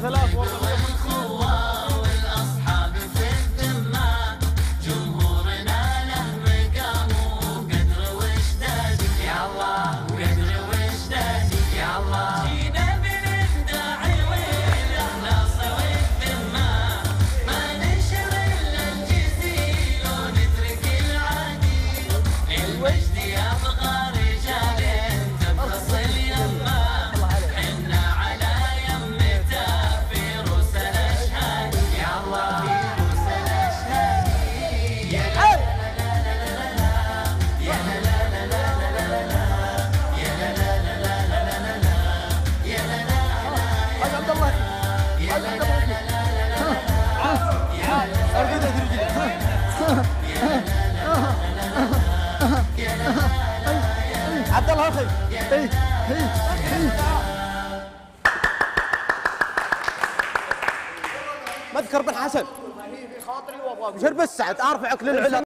3000 والخوة والاصحاب في الذمة جمهورنا له مقامه قدر وجداد يا الله قدر وجداد يا جينا من والاخلاص والذمة ما ننشر الا الجزيل ونترك العديد الوجد يا بغاري عبد الله أخي اي اي مذكر بن حسن مش بس سعد أرفعك للعلم